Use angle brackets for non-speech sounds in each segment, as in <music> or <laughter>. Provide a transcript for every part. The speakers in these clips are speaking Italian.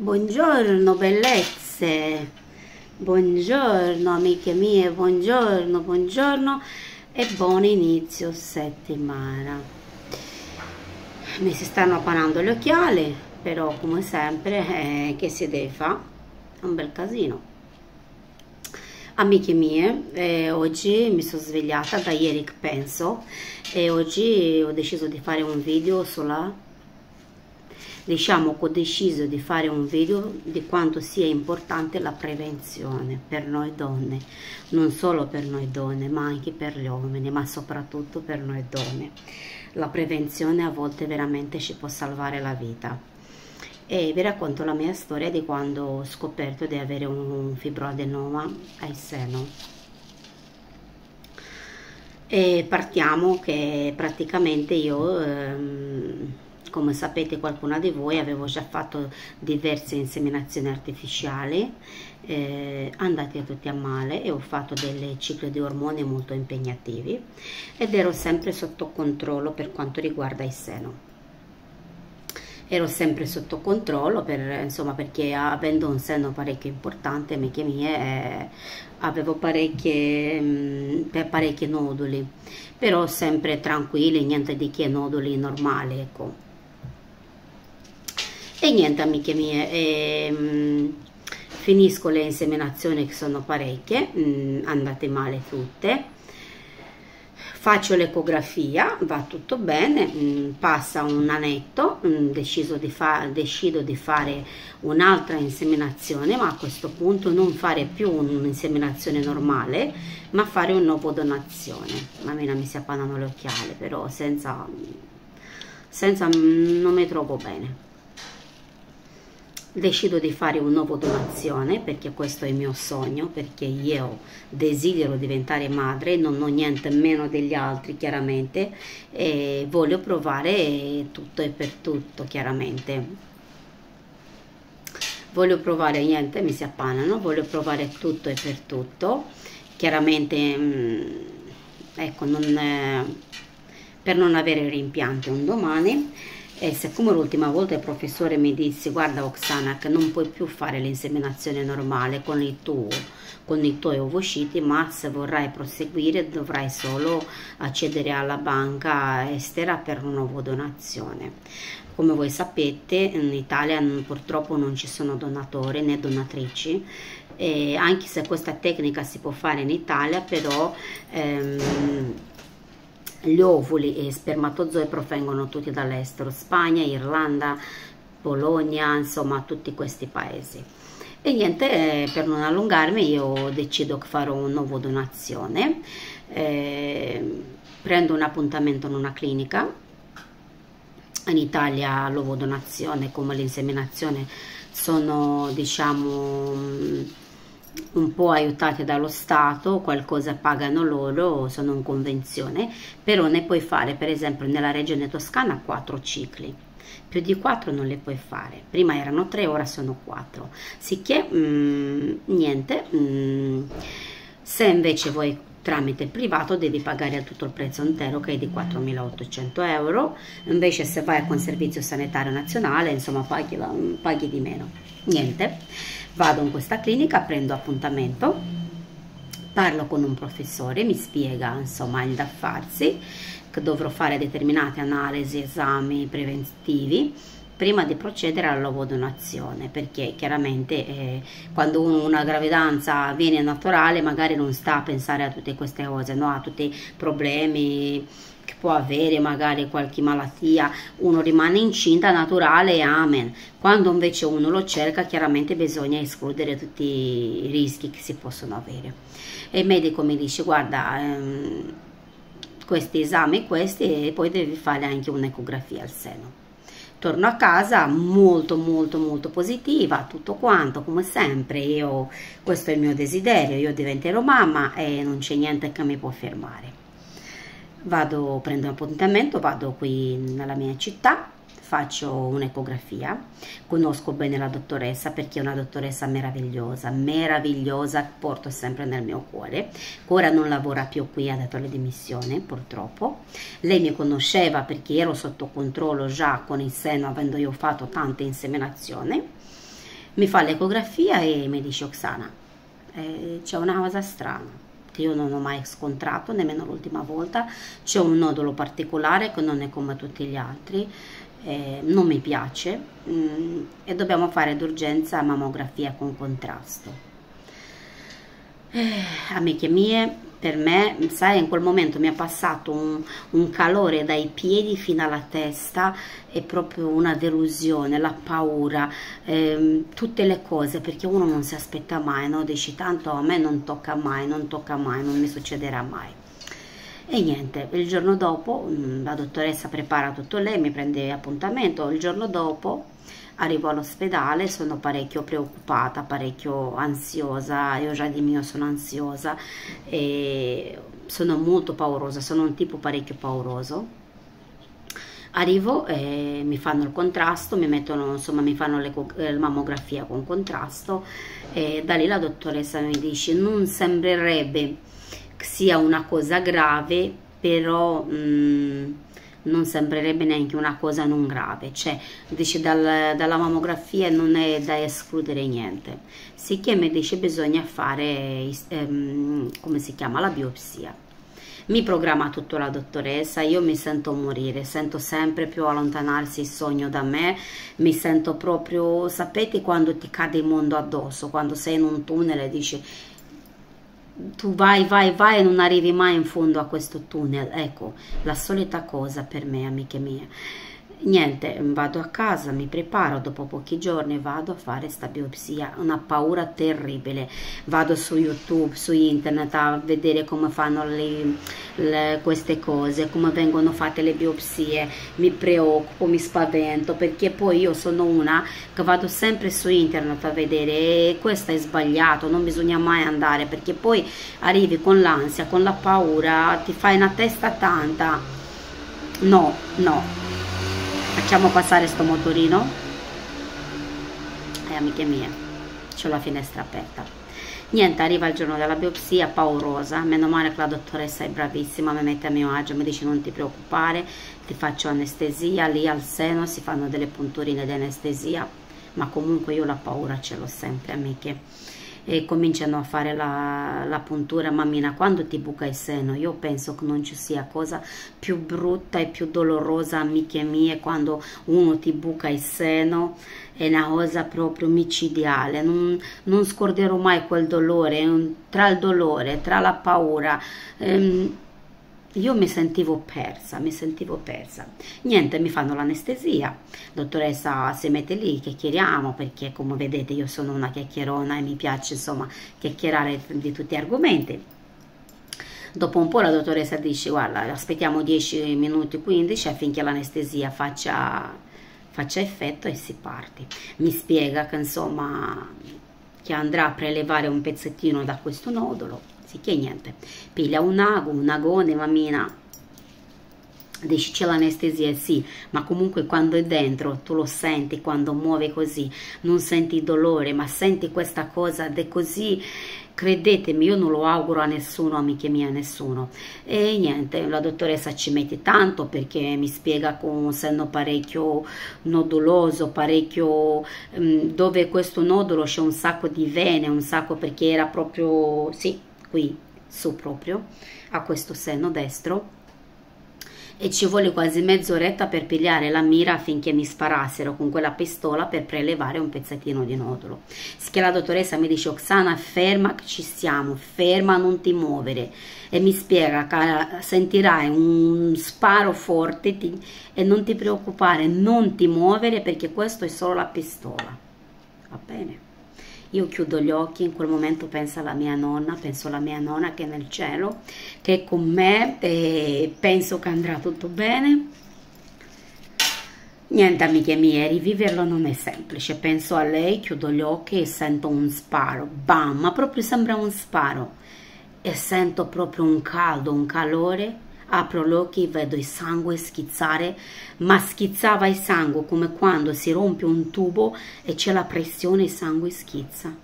Buongiorno bellezze, buongiorno amiche mie, buongiorno, buongiorno e buon inizio settimana. Mi si stanno appanando gli occhiali, però come sempre eh, che si deve fare? Un bel casino. Amiche mie, eh, oggi mi sono svegliata da ieri penso e oggi ho deciso di fare un video sulla diciamo che ho deciso di fare un video di quanto sia importante la prevenzione per noi donne, non solo per noi donne, ma anche per gli uomini, ma soprattutto per noi donne. La prevenzione a volte veramente ci può salvare la vita. E vi racconto la mia storia di quando ho scoperto di avere un fibroadenoma al seno. E partiamo che praticamente io... Ehm, come sapete qualcuna di voi avevo già fatto diverse inseminazioni artificiali eh, andate tutti a male e ho fatto delle cicli di ormoni molto impegnativi ed ero sempre sotto controllo per quanto riguarda il seno ero sempre sotto controllo per, insomma, perché avendo un seno parecchio importante, amiche mie, eh, avevo parecchie, mh, mm, parecchi noduli, però sempre tranquilli, niente di che noduli normali, ecco. E niente amiche mie, ehm, finisco le inseminazioni che sono parecchie, mh, mm, andate male tutte, faccio l'ecografia, va tutto bene, mh, mm, passa un anetto, mh, mm, deciso di decido di fare un'altra inseminazione, ma a questo punto non fare più un'inseminazione normale, ma fare un nuovo donazione. A me non mi si appannano le occhiali, però senza, senza non mi trovo bene decido di fare un nuovo donazione perché questo è il mio sogno perché io desidero diventare madre non ho niente meno degli altri chiaramente e voglio provare tutto e per tutto chiaramente. Voglio provare niente mi si appannano voglio provare tutto e per tutto. Chiaramente mm, ecco non per non avere rimpianti un domani e siccome l'ultima volta il professore mi disse guarda Oksana che non puoi più fare l'inseminazione normale con il tuo con i tuoi ovociti ma se vorrai proseguire dovrai solo accedere alla banca estera per una donazione. Come voi sapete in Italia purtroppo non ci sono donatori né donatrici e anche se questa tecnica si può fare in Italia però ehm, gli ovuli e spermatozoi provengono tutti dall'estero, Spagna, Irlanda, Polonia, insomma tutti questi paesi. E niente, per non allungarmi io decido che farò una nuova donazione, eh, prendo un appuntamento in una clinica, in Italia l'uovo donazione come l'inseminazione sono diciamo un po' aiutate dallo Stato, qualcosa pagano loro, sono in convenzione, però ne puoi fare per esempio nella regione toscana quattro cicli, più di quattro non le puoi fare, prima erano tre, ora sono quattro, sicché mh, mm, niente, mm, se invece vuoi tramite privato devi pagare tutto il prezzo intero che è di 4.800 euro, invece se vai con servizio sanitario nazionale insomma paghi, paghi di meno, niente Vado in questa clinica, prendo appuntamento, parlo con un professore, mi spiega insomma il da farsi, che dovrò fare determinate analisi, esami preventivi prima di procedere alla lobodonazione perché chiaramente eh, quando una gravidanza avviene naturale magari non sta a pensare a tutte queste cose, no? a tutti i problemi può avere magari qualche malattia, uno rimane incinta naturale amen. Quando invece uno lo cerca, chiaramente bisogna escludere tutti i rischi che si possono avere. E il medico mi dice, guarda, ehm, questi esami, questi, e poi devi fare anche un'ecografia al seno. Torno a casa molto molto molto positiva, tutto quanto, come sempre, io, questo è il mio desiderio, io diventerò mamma e non c'è niente che mi può fermare vado, prendo un appuntamento, vado qui nella mia città, faccio un'ecografia, conosco bene la dottoressa perché è una dottoressa meravigliosa, meravigliosa, porto sempre nel mio cuore, ora non lavora più qui, ha dato le dimissioni purtroppo, lei mi conosceva perché ero sotto controllo già con il seno avendo io fatto tante inseminazioni. Mi fa l'ecografia e mi dice Oksana, eh, c'è una cosa strana che io non ho mai scontrato, nemmeno l'ultima volta, c'è un nodulo particolare che non è come tutti gli altri, eh, non mi piace mh, mm, e dobbiamo fare d'urgenza mammografia con contrasto. Eh, amiche mie, per me, sai, in quel momento mi è passato un, un, calore dai piedi fino alla testa e proprio una delusione, la paura, ehm, tutte le cose, perché uno non si aspetta mai, no? Dici tanto a me non tocca mai, non tocca mai, non mi succederà mai. E niente, il giorno dopo mm, la dottoressa prepara tutto lei, mi prende appuntamento, il giorno dopo arrivo all'ospedale, sono parecchio preoccupata, parecchio ansiosa, io già di mio sono ansiosa e sono molto paurosa, sono un tipo parecchio pauroso. Arrivo e mi fanno il contrasto, mi mettono, insomma, mi fanno eh, la mammografia con contrasto e da lì la dottoressa mi dice non sembrerebbe sia una cosa grave, però... Mh, mm, non sembrerebbe neanche una cosa non grave, cioè dice dal, dalla mammografia non è da escludere niente, sicché mi dice bisogna fare, ehm, come si chiama, la biopsia. Mi programma tutto la dottoressa, io mi sento morire, sento sempre più allontanarsi il sogno da me, mi sento proprio, sapete quando ti cade il mondo addosso, quando sei in un tunnel e dici tu vai, vai, vai e non arrivi mai in fondo a questo tunnel. Ecco, la solita cosa per me, amiche mie niente, vado a casa, mi preparo, dopo pochi giorni vado a fare sta biopsia, una paura terribile, vado su YouTube, su internet a vedere come fanno le, le, queste cose, come vengono fatte le biopsie, mi preoccupo, mi spavento, perché poi io sono una che vado sempre su internet a vedere e questo è sbagliato, non bisogna mai andare, perché poi arrivi con l'ansia, con la paura, ti fai una testa tanta, no, no, facciamo passare sto motorino. E amiche mie c'ho la finestra aperta. Niente arriva il giorno della biopsia paurosa. Meno male che la dottoressa è bravissima mi mette a mio agio mi dice non ti preoccupare ti faccio anestesia lì al seno si fanno delle punturine di anestesia ma comunque io la paura ce l'ho sempre amiche e cominciano a fare la, la, puntura mammina quando ti buca il seno? Io penso che non ci sia cosa più brutta e più dolorosa amiche mie quando uno ti buca il seno. È una cosa proprio micidiale. Non, non scorderò mai quel dolore. Tra il dolore tra la paura ehm, io mi sentivo persa, mi sentivo persa. Niente, mi fanno l'anestesia, dottoressa si mette lì, chiacchieriamo, perché come vedete io sono una chiacchierona e mi piace insomma chiacchierare di tutti gli argomenti. Dopo un po' la dottoressa dice, guarda, aspettiamo 10 minuti, 15 affinché l'anestesia faccia, faccia effetto e si parte. Mi spiega che insomma che andrà a prelevare un pezzettino da questo nodolo sicché niente. Piglia un ago, un agone mammina dici c'è l'anestesia sì ma comunque quando è dentro tu lo senti quando muove così non senti dolore ma senti questa cosa ed è così credetemi io non lo auguro a nessuno amiche mie a nessuno. E niente la dottoressa ci mette tanto perché mi spiega con un senno parecchio noduloso parecchio um, dove questo nodulo c'è un sacco di vene un sacco perché era proprio sì qui su proprio a questo seno destro e ci vuole quasi mezz'oretta per pigliare la mira affinché mi sparassero con quella pistola per prelevare un pezzettino di nodulo. Che la dottoressa mi dice Oksana ferma che ci siamo, ferma non ti muovere e mi spiega che sentirai un sparo forte ti, e non ti preoccupare, non ti muovere perché questo è solo la pistola. Va bene? Io chiudo gli occhi, in quel momento penso alla mia nonna, penso alla mia nonna che è nel cielo, che è con me e penso che andrà tutto bene. Niente amiche mie, riviverlo non è semplice, penso a lei, chiudo gli occhi e sento un sparo, bam, ma proprio sembra un sparo. E sento proprio un caldo, un calore apro gli occhi, vedo il sangue schizzare, ma schizzava il sangue come quando si rompe un tubo e c'è la pressione il sangue schizza.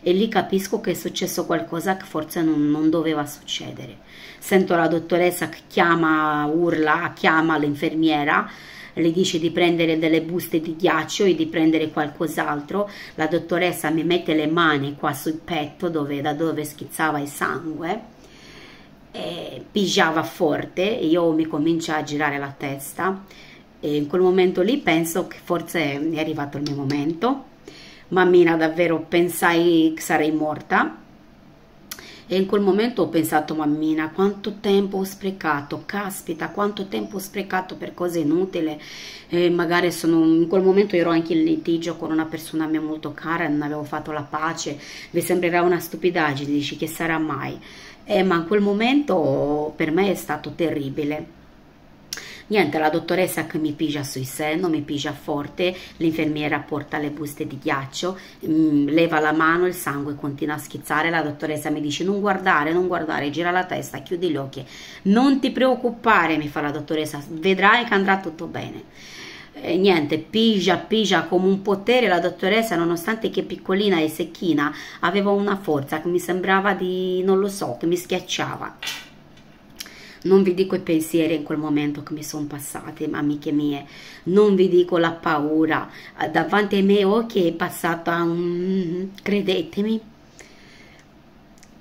E lì capisco che è successo qualcosa che forse non, non doveva succedere. Sento la dottoressa che chiama, urla, chiama l'infermiera le dice di prendere delle buste di ghiaccio e di prendere qualcos'altro, la dottoressa mi mette le mani qua sul petto dove, da dove schizzava il sangue, e pigiava forte, io mi comincio a girare la testa. E in quel momento lì penso che forse è arrivato il mio momento, mammina davvero pensai che sarei morta, e in quel momento ho pensato, mammina, quanto tempo ho sprecato, caspita, quanto tempo ho sprecato per cose inutili. E magari sono, in quel momento ero anche in litigio con una persona mia molto cara, non avevo fatto la pace, vi sembrerà una stupidaggine, dici che sarà mai. Eh, ma in quel momento per me è stato terribile Niente, la dottoressa che mi pigia sui seno, mi pigia forte, l'infermiera porta le buste di ghiaccio, mh, mm, leva la mano, il sangue continua a schizzare, la dottoressa mi dice non guardare, non guardare, gira la testa, chiudi gli occhi, non ti preoccupare, mi fa la dottoressa, vedrai che andrà tutto bene. E niente, pigia, pigia come un potere la dottoressa, nonostante che piccolina e secchina, aveva una forza che mi sembrava di, non lo so, che mi schiacciava. Non vi dico i pensieri in quel momento che mi sono passati, amiche mie, non vi dico la paura, davanti ai miei occhi è passata un... credetemi,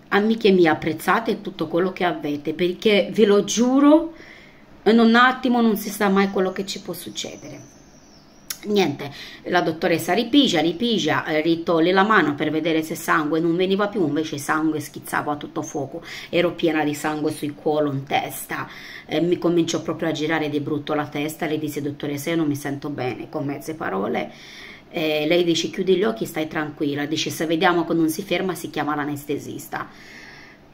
amiche mie apprezzate tutto quello che avete perché ve lo giuro in un attimo non si sa mai quello che ci può succedere. Niente, la dottoressa ripigia, ripigia, eh, ritoglie la mano per vedere se sangue non veniva più, invece sangue schizzava a tutto fuoco, ero piena di sangue sui collo, in testa, eh, mi cominciò proprio a girare di brutto la testa, le disse dottoressa io non mi sento bene, con mezze parole, eh, lei dice chiudi gli occhi, stai tranquilla, dice se vediamo che non si ferma si chiama l'anestesista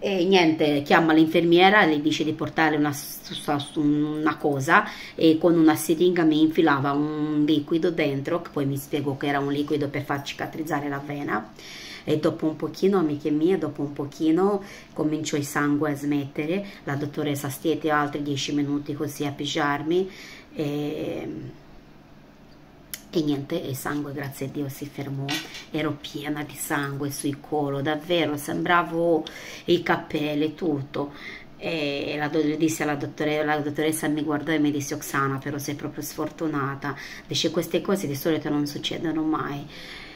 e niente, chiama l'infermiera, le dice di portare una, una, cosa e con una siringa mi infilava un liquido dentro, che poi mi spiegò che era un liquido per far cicatrizzare la vena. E dopo un pochino, amiche mie, dopo un pochino cominciò il sangue a smettere, la dottoressa stiete altri dieci minuti così a pigiarmi e e niente, il sangue grazie a Dio si fermò, ero piena di sangue sui collo, davvero, sembravo i capelli, tutto. E la, disse alla dottoressa, la dottoressa mi guardò e mi disse Oksana però sei proprio sfortunata, dice queste cose di solito non succedono mai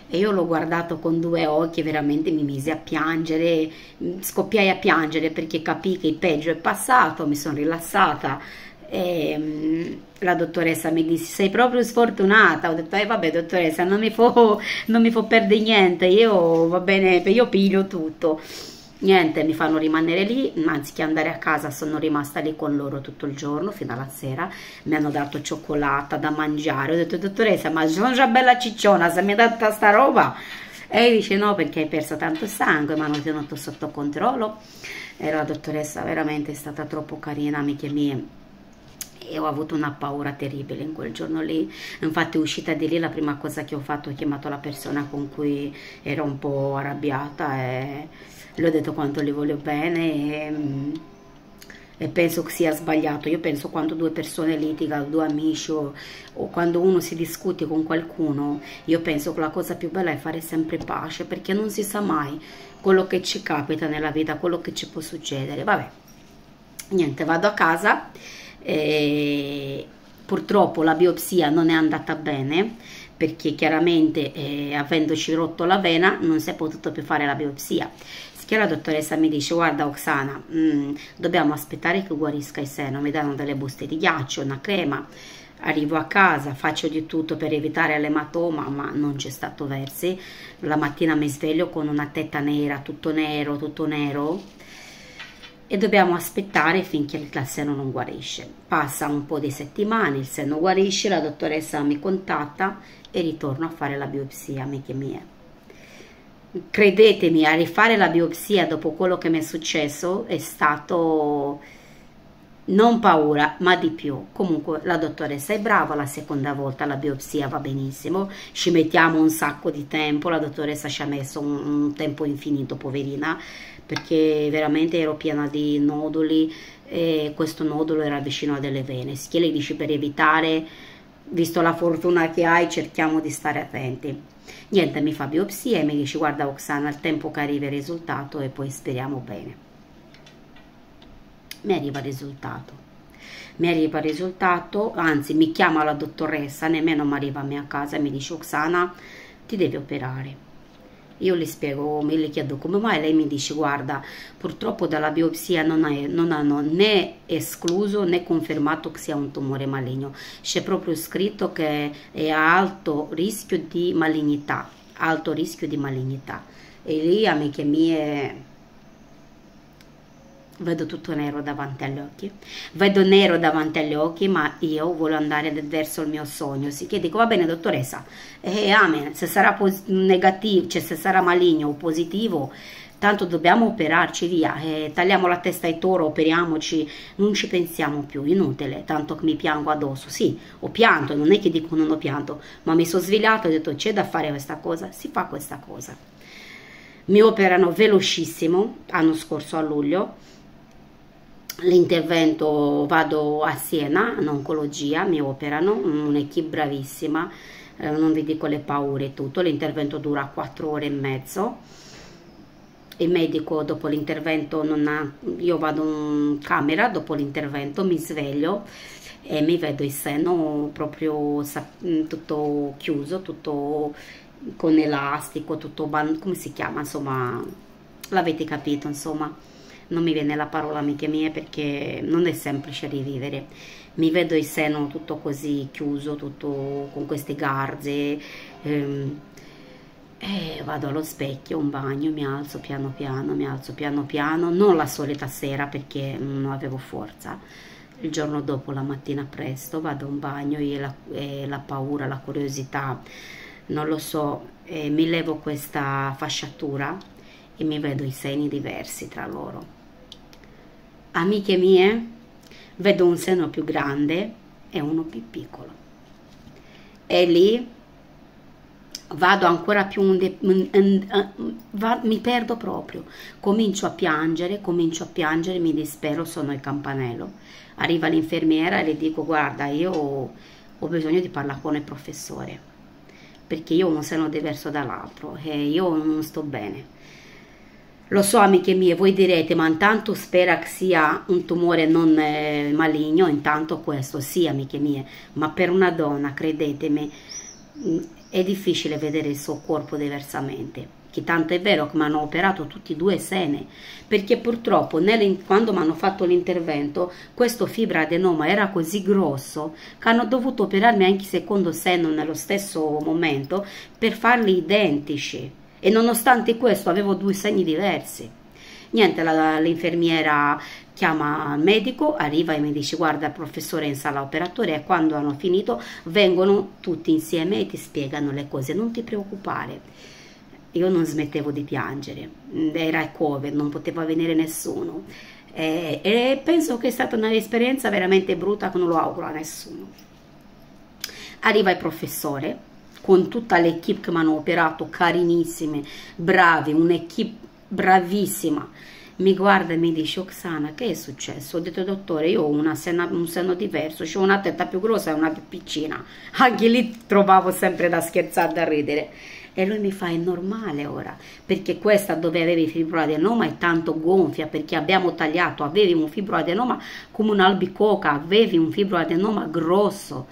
e io l'ho guardato con due occhi veramente mi mise a piangere scoppiai a piangere perché capii che il peggio è passato mi sono rilassata e, ehm, la dottoressa mi disse sei proprio sfortunata ho detto eh vabbè dottoressa non mi può, non mi può perdere niente io va bene io piglio tutto niente mi fanno rimanere lì anziché andare a casa sono rimasta lì con loro tutto il giorno fino alla sera. Mi hanno dato cioccolata da mangiare. Ho detto dottoressa ma sono già bella cicciona se mi ha dato sta roba e dice no perché hai perso tanto sangue mi hanno tenuto sotto controllo e la dottoressa veramente è stata troppo carina amiche mie e ho avuto una paura terribile in quel giorno lì. Infatti uscita di lì la prima cosa che ho fatto ho chiamato la persona con cui ero un po' arrabbiata e le ho detto quanto le voglio bene e, e penso che sia sbagliato. Io penso quando due persone litigano due amici o, o quando uno si discute con qualcuno io penso che la cosa più bella è fare sempre pace perché non si sa mai quello che ci capita nella vita quello che ci può succedere. Vabbè niente vado a casa eh, purtroppo la biopsia non è andata bene perché chiaramente eh, avendoci rotto la vena non si è potuto più fare la biopsia. Che la dottoressa mi dice guarda Oksana mh, mm, dobbiamo aspettare che guarisca il seno mi danno delle buste di ghiaccio una crema. Arrivo a casa faccio di tutto per evitare l'ematoma ma non c'è stato versi. La mattina mi sveglio con una tetta nera tutto nero tutto nero e dobbiamo aspettare finché il seno non guarisce. Passa un po' di settimane, il seno guarisce, la dottoressa mi contatta e ritorno a fare la biopsia, amiche mie. Credetemi, a rifare la biopsia dopo quello che mi è successo è stato non paura, ma di più. Comunque la dottoressa è brava, la seconda volta la biopsia va benissimo, ci mettiamo un sacco di tempo, la dottoressa ci ha messo un, un tempo infinito, poverina, perché veramente ero piena di noduli e questo nodulo era vicino a delle vene. Che le dici per evitare, visto la fortuna che hai, cerchiamo di stare attenti. Niente, mi fa biopsia e mi dice guarda Oksana, al tempo che arriva il risultato e poi speriamo bene. Mi arriva il risultato. mi arriva il risultato, anzi mi chiama la dottoressa, nemmeno mi arriva a me a casa e mi dice Oksana ti devi operare. Io le spiego, me le chiedo come mai, lei mi dice guarda purtroppo dalla biopsia non, è, non hanno né escluso né confermato che sia un tumore maligno, c'è proprio scritto che è a alto rischio di malignità, alto rischio di malignità. E lì amiche mie vedo tutto nero davanti agli occhi. Vedo nero davanti agli occhi ma io voglio andare verso il mio sogno. Sì che dico va bene dottoressa? Eh, amen. Se sarà negativo cioè se sarà maligno o positivo tanto dobbiamo operarci via. Eh, tagliamo la testa ai toro operiamoci. Non ci pensiamo più inutile. Tanto che mi piango addosso. Sì ho pianto non è che dico non ho pianto ma mi sono svegliato e ho detto c'è da fare questa cosa? Si fa questa cosa. Mi operano velocissimo l'anno scorso a luglio l'intervento vado a Siena, in oncologia, mi operano, un'equipe bravissima, eh, non vi dico le paure e tutto, l'intervento dura 4 ore e mezzo, il medico dopo l'intervento non ha, io vado in camera dopo l'intervento, mi sveglio e mi vedo il seno proprio tutto chiuso, tutto con elastico, tutto, come si chiama, insomma, l'avete capito, insomma non mi viene la parola amiche mie perché non è semplice rivivere mi vedo il seno tutto così chiuso tutto con queste garze ehm, e vado allo specchio, un bagno, mi alzo piano piano, mi alzo piano piano, non la solita sera perché non avevo forza. Il giorno dopo, la mattina presto, vado a un bagno e la, e la paura, la curiosità, non lo so, mi levo questa fasciatura e mi vedo i seni diversi tra loro amiche mie, vedo un seno più grande e uno più piccolo. E lì vado ancora più, mi perdo proprio, comincio a piangere, comincio a piangere, mi dispero, sono il campanello. Arriva l'infermiera e le dico guarda io ho, ho bisogno di parlare con il professore, perché io ho un seno diverso dall'altro e io non sto bene lo so amiche mie, voi direte, ma intanto spera che sia un tumore non eh, maligno, intanto questo sì amiche mie, ma per una donna, credetemi, mm, è difficile vedere il suo corpo diversamente. Che tanto è vero che mi hanno operato tutti e due sene, perché purtroppo quando mi hanno fatto l'intervento questo fibroadenoma era così grosso che hanno dovuto operarmi anche secondo seno nello stesso momento per farli identici e nonostante questo avevo due segni diversi. Niente, l'infermiera chiama il medico, arriva e mi dice guarda il professore in sala operatoria e quando hanno finito vengono tutti insieme e ti spiegano le cose, non ti preoccupare. Io non smettevo di piangere, era il Covid, non poteva venire nessuno e, e penso che è stata un'esperienza veramente brutta che non lo auguro a nessuno. Arriva il professore, con tutta l'equipe che mi hanno operato, carinissime, bravi, un'equipe bravissima. Mi guarda e mi dice, Oksana, che è successo? Ho detto, dottore, io ho sena, un seno diverso, ho una testa più grossa e una più piccina. <laughs> Anche lì trovavo sempre da scherzare, da ridere. E lui mi fa, è normale ora, perché questa dove avevi fibroadenoma è tanto gonfia, perché abbiamo tagliato, avevi un fibroadenoma come un'albicocca, avevi un fibroadenoma grosso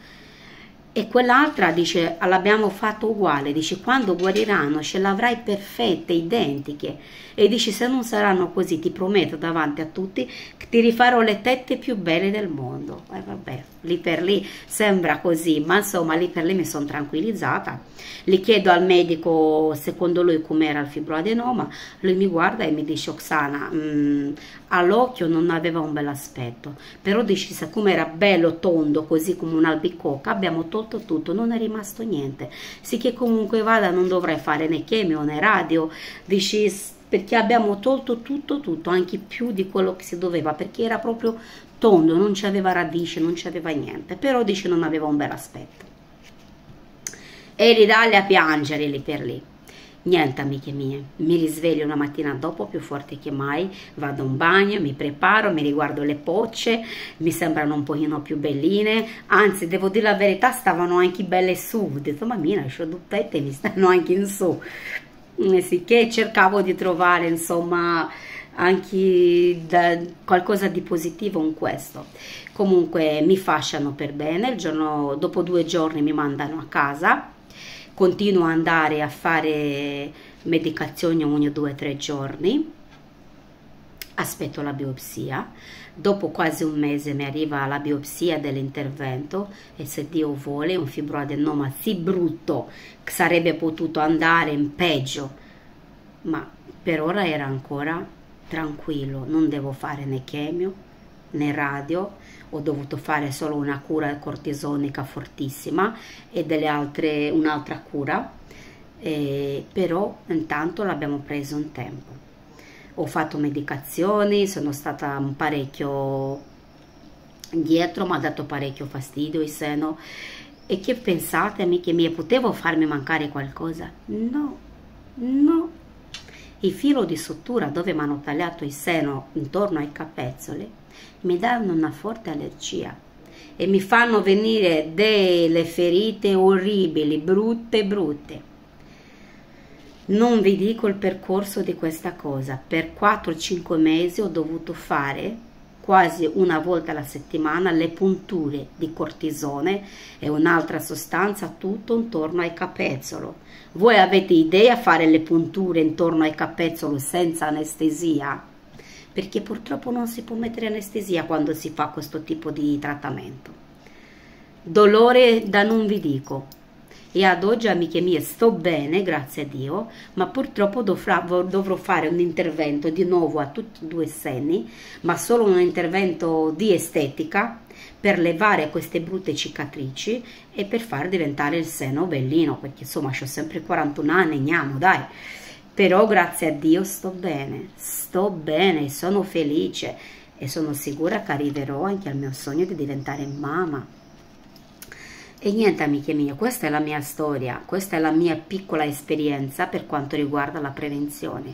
e quell'altra dice l'abbiamo fatto uguale, dice quando guariranno ce l'avrai perfette, identiche e dice se non saranno così ti prometto davanti a tutti che ti rifarò le tette più belle del mondo. E vabbè, lì per lì sembra così, ma insomma lì per lì mi sono tranquillizzata. Gli chiedo al medico secondo lui com'era il fibroadenoma, lui mi guarda e mi dice Oksana, mm, all'occhio non aveva un bel aspetto, però dice siccome era bello tondo così come un'albicocca abbiamo tolto tutto, non è rimasto niente, sì che comunque vada non dovrei fare né chemio né radio, dici perché abbiamo tolto tutto tutto, anche più di quello che si doveva, perché era proprio tondo, non c'aveva radice, non c'aveva niente, però dice non aveva un bel aspetto. E ridalle a piangere lì per lì. Niente amiche mie, mi risveglio una mattina dopo più forte che mai, vado un bagno, mi preparo, mi riguardo le pocce, mi sembrano un pochino più belline, anzi devo dire la verità stavano anche belle su, ho detto ma mia, ho due e mi stanno anche in su, eh sì, che cercavo di trovare insomma anche qualcosa di positivo in questo. Comunque mi fasciano per bene, il giorno, dopo due giorni mi mandano a casa, continuo ad andare a fare medicazioni ogni due o tre giorni, aspetto la biopsia, dopo quasi un mese mi arriva la biopsia dell'intervento e se Dio vuole un fibroadenoma sì brutto sarebbe potuto andare in peggio, ma per ora era ancora tranquillo, non devo fare né chemio né radio, ho dovuto fare solo una cura cortisonica fortissima e delle altre, un'altra cura, eh, però intanto l'abbiamo preso un tempo. Ho fatto medicazioni, sono stata parecchio indietro, mi ha dato parecchio fastidio il seno. E che pensate, amiche mie, potevo farmi mancare qualcosa? No, no, il filo di sutura dove mi hanno tagliato il seno intorno ai capezzoli mi danno una forte allergia e mi fanno venire delle ferite orribili, brutte, brutte. Non vi dico il percorso di questa cosa, per 4-5 mesi ho dovuto fare quasi una volta alla settimana le punture di cortisone e un'altra sostanza tutto intorno al capezzolo. Voi avete idea fare le punture intorno al capezzolo senza anestesia? Perché purtroppo non si può mettere anestesia quando si fa questo tipo di trattamento. Dolore da non vi dico, e ad oggi, amiche mie, sto bene, grazie a Dio, ma purtroppo dovrò, dovrò fare un intervento di nuovo a tutti e due i seni, ma solo un intervento di estetica per levare queste brutte cicatrici e per far diventare il seno bellino, perché insomma ho sempre 41 anni, andiamo, dai. Però grazie a Dio sto bene, sto bene, sono felice e sono sicura che arriverò anche al mio sogno di diventare mamma. E niente amiche mie, questa è la mia storia, questa è la mia piccola esperienza per quanto riguarda la prevenzione.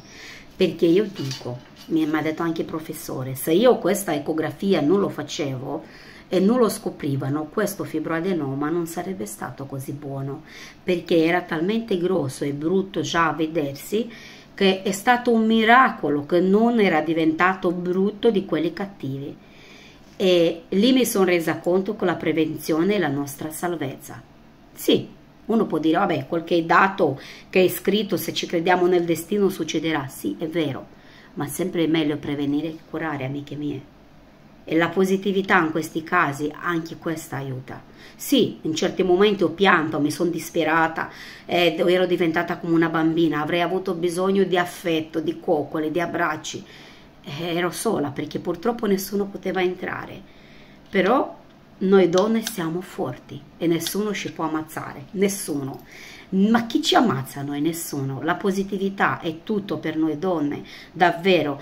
Perché io dico, mi ha detto anche il professore, se io questa ecografia non lo facevo e non lo scoprivano, questo fibroadenoma non sarebbe stato così buono, perché era talmente grosso e brutto già a vedersi che è stato un miracolo che non era diventato brutto di quelli cattivi e lì mi sono resa conto che la prevenzione è la nostra salvezza. Sì, uno può dire, vabbè, qualche dato che è scritto, se ci crediamo nel destino succederà. Sì, è vero, ma sempre è meglio prevenire che curare, amiche mie. E la positività in questi casi, anche questa aiuta. Sì, in certi momenti ho pianto, mi sono disperata, eh, ero diventata come una bambina, avrei avuto bisogno di affetto, di coccole, di abbracci, ero sola perché purtroppo nessuno poteva entrare. Però noi donne siamo forti e nessuno ci può ammazzare, nessuno. Ma chi ci ammazza noi? Nessuno. La positività è tutto per noi donne, davvero.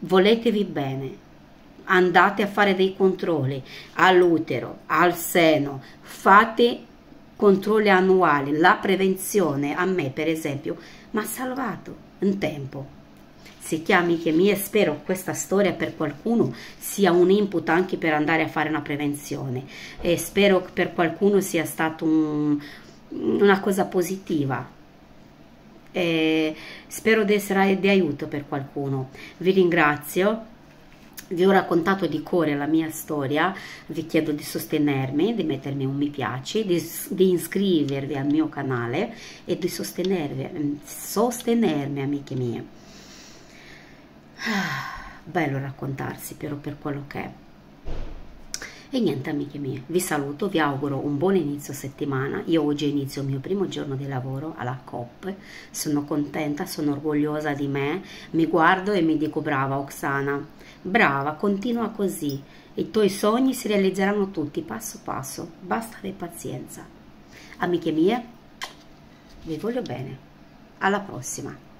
Voletevi bene, andate a fare dei controlli all'utero, al seno, fate controlli annuali, la prevenzione a me per esempio mi ha salvato in tempo chiami che mi e spero questa storia per qualcuno sia un input anche per andare a fare una prevenzione. E spero che per qualcuno sia stato un, una cosa positiva. E spero di essere di aiuto per qualcuno. Vi ringrazio. Vi ho raccontato di cuore la mia storia, vi chiedo di sostenermi, di mettermi un mi piace, di, di iscrivervi al mio canale e di sostenervi, sostenermi amiche mie. Bello raccontarsi però per quello che è. E niente amiche mie, vi saluto, vi auguro un buon inizio settimana, io oggi inizio il mio primo giorno di lavoro alla COP, sono contenta, sono orgogliosa di me, mi guardo e mi dico brava Oksana, brava, continua così, i tuoi sogni si realizzeranno tutti passo passo, basta avere pazienza. Amiche mie, vi voglio bene, alla prossima.